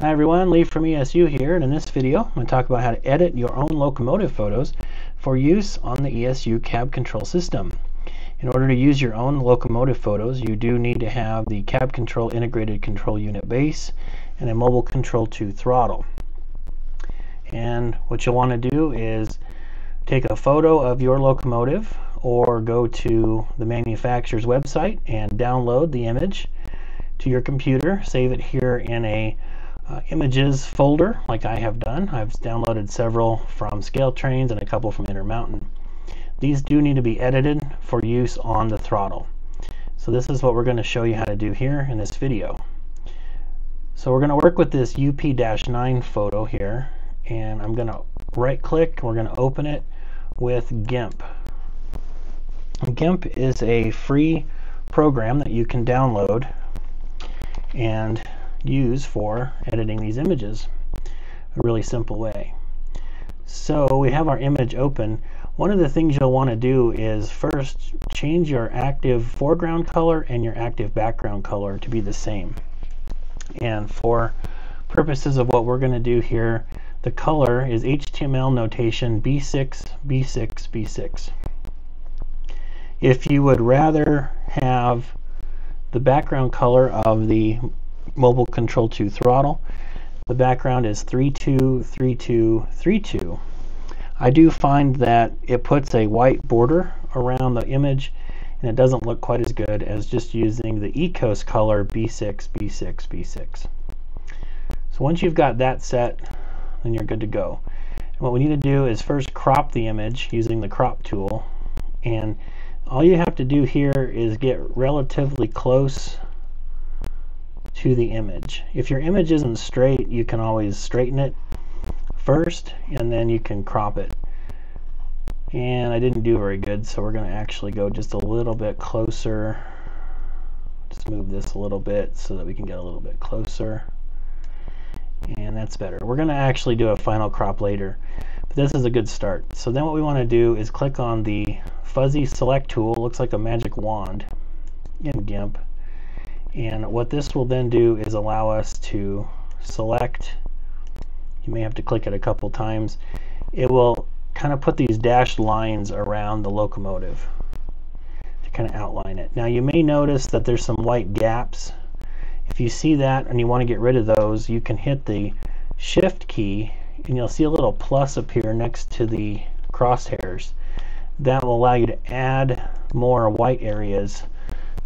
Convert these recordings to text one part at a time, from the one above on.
Hi everyone, Lee from ESU here, and in this video I'm going to talk about how to edit your own locomotive photos for use on the ESU cab control system. In order to use your own locomotive photos, you do need to have the cab control integrated control unit base and a mobile control 2 throttle. And what you'll want to do is take a photo of your locomotive or go to the manufacturer's website and download the image to your computer, save it here in a uh, images folder like I have done. I've downloaded several from Scale Trains and a couple from Intermountain. These do need to be edited for use on the throttle. So this is what we're going to show you how to do here in this video. So we're going to work with this UP-9 photo here and I'm going to right click we're going to open it with GIMP. GIMP is a free program that you can download and use for editing these images a really simple way. So we have our image open. One of the things you'll want to do is first change your active foreground color and your active background color to be the same. And for purposes of what we're going to do here, the color is HTML notation B6, B6, B6. If you would rather have the background color of the mobile control 2 throttle. The background is 323232. I do find that it puts a white border around the image and it doesn't look quite as good as just using the ECOS color B6, B6, B6. So once you've got that set, then you're good to go. And what we need to do is first crop the image using the crop tool. And all you have to do here is get relatively close to the image. If your image isn't straight, you can always straighten it first and then you can crop it. And I didn't do very good, so we're going to actually go just a little bit closer. Just move this a little bit so that we can get a little bit closer. And that's better. We're going to actually do a final crop later, but this is a good start. So then what we want to do is click on the fuzzy select tool. Looks like a magic wand in GIMP and what this will then do is allow us to select, you may have to click it a couple times, it will kind of put these dashed lines around the locomotive to kind of outline it. Now you may notice that there's some white gaps. If you see that and you want to get rid of those, you can hit the shift key and you'll see a little plus appear next to the crosshairs. That will allow you to add more white areas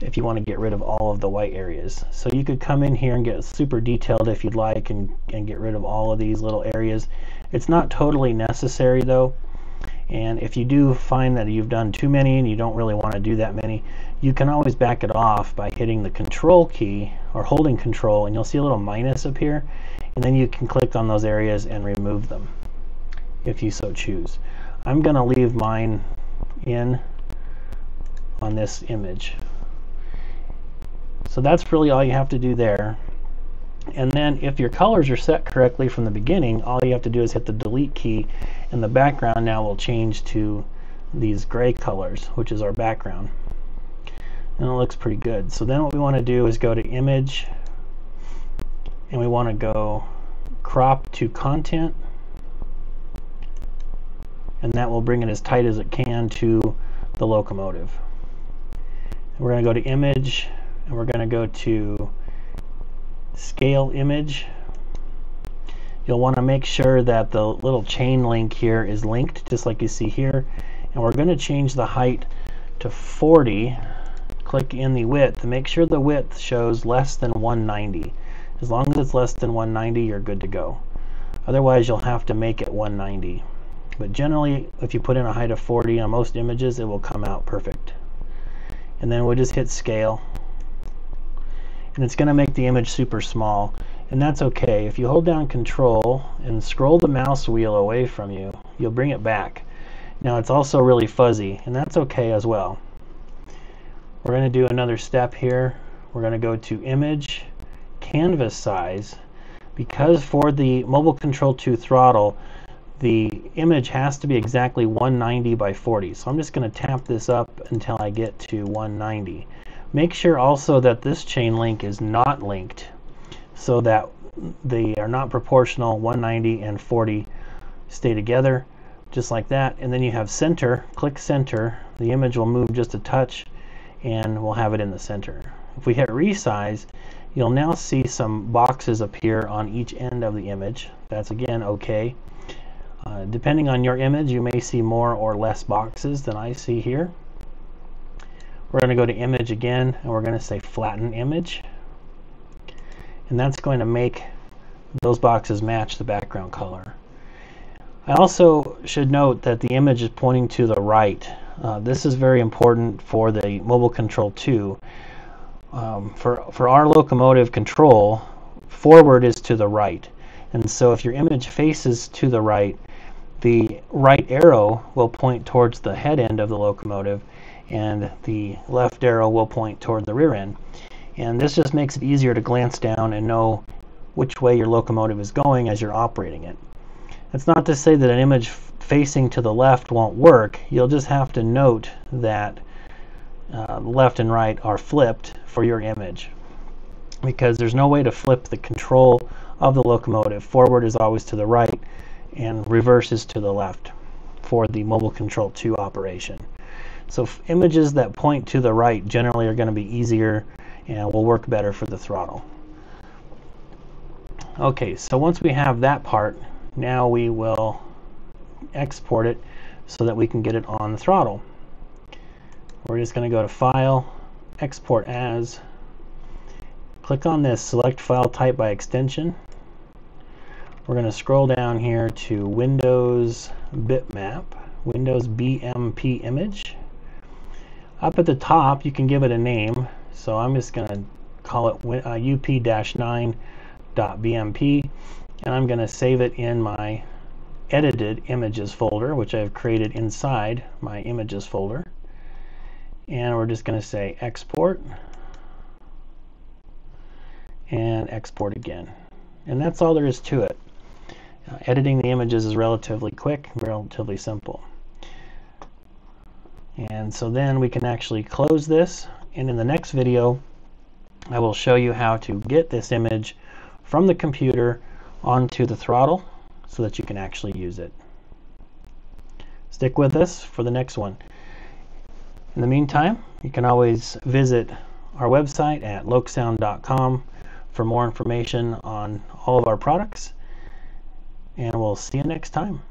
if you want to get rid of all of the white areas. So you could come in here and get super detailed if you'd like and, and get rid of all of these little areas. It's not totally necessary though. And if you do find that you've done too many and you don't really want to do that many, you can always back it off by hitting the control key or holding control and you'll see a little minus appear and then you can click on those areas and remove them if you so choose. I'm going to leave mine in on this image. So that's really all you have to do there. And then if your colors are set correctly from the beginning, all you have to do is hit the delete key and the background now will change to these gray colors, which is our background. And it looks pretty good. So then what we want to do is go to image and we want to go crop to content and that will bring it as tight as it can to the locomotive. And we're going to go to image and we're going to go to scale image. You'll want to make sure that the little chain link here is linked just like you see here. And we're going to change the height to 40 click in the width. Make sure the width shows less than 190 as long as it's less than 190 you're good to go. Otherwise you'll have to make it 190 but generally if you put in a height of 40 on most images it will come out perfect. And then we'll just hit scale and it's going to make the image super small and that's okay. If you hold down control and scroll the mouse wheel away from you you'll bring it back. Now it's also really fuzzy and that's okay as well. We're going to do another step here. We're going to go to image canvas size. Because for the mobile control 2 throttle the image has to be exactly 190 by 40 so I'm just going to tap this up until I get to 190 Make sure also that this chain link is not linked so that they are not proportional 190 and 40 stay together just like that. And then you have center click center. The image will move just a touch and we'll have it in the center. If we hit resize you'll now see some boxes appear on each end of the image. That's again okay. Uh, depending on your image you may see more or less boxes than I see here we're going to go to image again and we're going to say flatten image and that's going to make those boxes match the background color. I also should note that the image is pointing to the right. Uh, this is very important for the Mobile Control 2. Um, for, for our locomotive control, forward is to the right. And so if your image faces to the right, the right arrow will point towards the head end of the locomotive and the left arrow will point toward the rear end. And this just makes it easier to glance down and know which way your locomotive is going as you're operating it. It's not to say that an image facing to the left won't work. You'll just have to note that uh, left and right are flipped for your image because there's no way to flip the control of the locomotive. Forward is always to the right and reverse is to the left for the mobile control 2 operation. So images that point to the right generally are going to be easier and will work better for the throttle. Okay, so once we have that part, now we will export it so that we can get it on the throttle. We're just going to go to File, Export As, click on this Select File Type by Extension. We're going to scroll down here to Windows Bitmap, Windows BMP Image. Up at the top, you can give it a name. So I'm just going to call it up-9 .bmp and I'm going to save it in my edited images folder which I've created inside my images folder. And we're just going to say export and export again. And that's all there is to it. Uh, editing the images is relatively quick relatively simple and so then we can actually close this and in the next video I will show you how to get this image from the computer onto the throttle so that you can actually use it. Stick with us for the next one. In the meantime, you can always visit our website at loksound.com for more information on all of our products. And we'll see you next time.